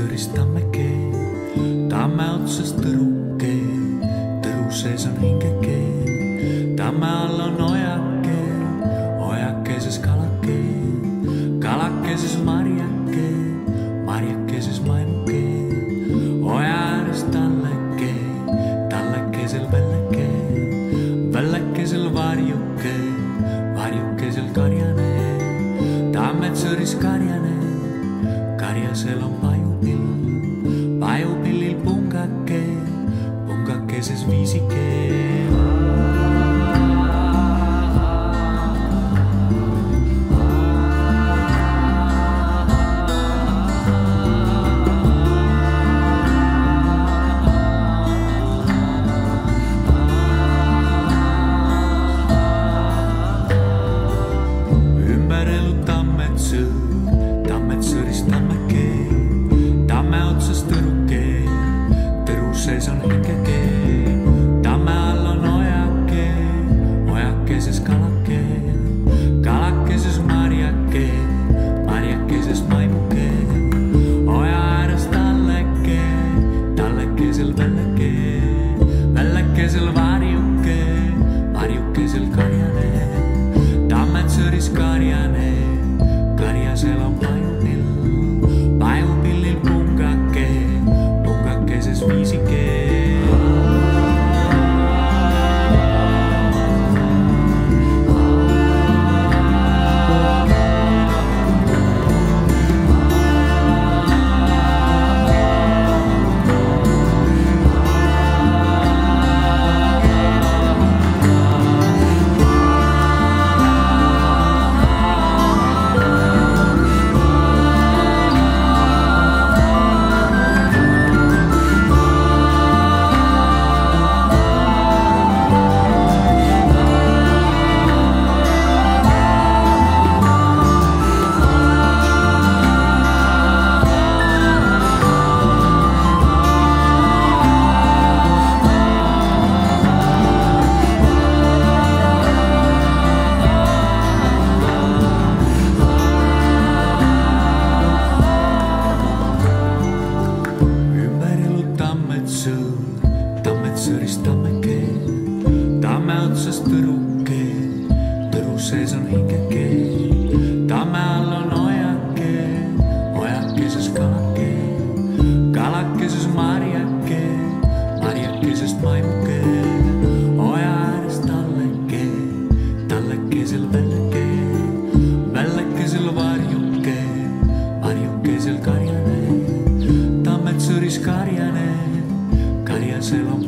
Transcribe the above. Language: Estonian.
Tammetsõris tammekee, tamme otsas tõruke, tõru sees on hingeke, tamme all on ojake, ojakeses kalake, kalakeses marjake, marjakeses maimuke, oja ääres talleke, tallekesel velleke, vellekesel varjuke, varjukesel karjane, tammetsõris karjane, karjasel on pajupill, pajupillil pungake, pungakeses viisike. Sees on hingeke, tamme all on ojake, ojakeses kalake, kalakeses marjake, marjakeses maimuke, oja ääres talleke, tallekesel velleke, vellekesel varjuke, varjukesel karjane. Tammetsõris karjane, sees tammeke, tamme otsas tõruke, tõru sees on hingeke, tamme all on ojake, ojakeses kalake, kalakeses marjake, marjakesest maimuke, oja ääres talleke, tallekesel välleke, vällekesel varjuke, varjukesel karjane, tammet sõris karjane, karjasel on